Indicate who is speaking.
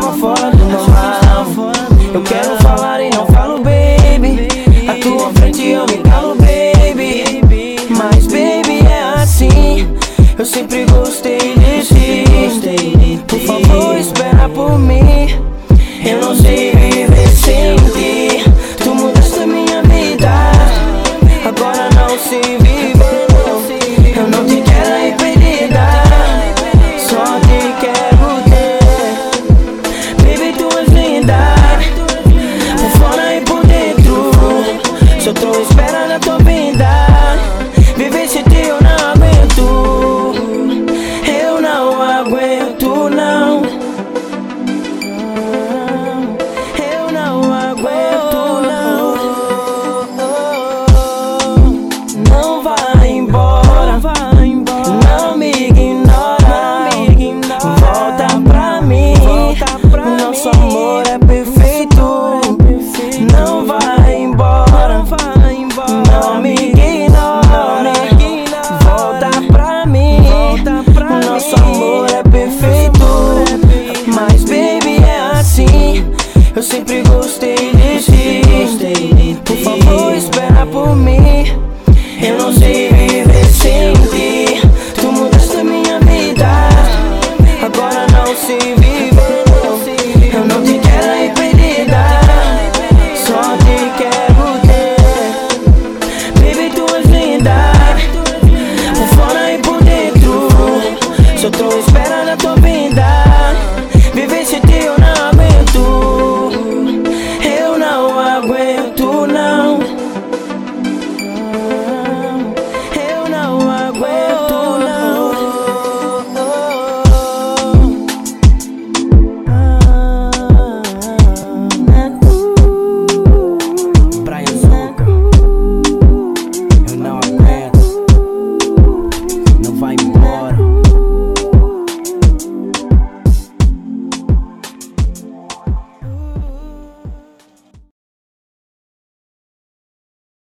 Speaker 1: Estava fora do normal Eu quero falar e não falo, baby. A tua frente eu me calo, baby. Mas, baby, é assim. Eu sempre sempre gostei de ti. Por favor, espera por mim. Eu não sei viver sem ti. Tu mudaste minha vida. Agora não se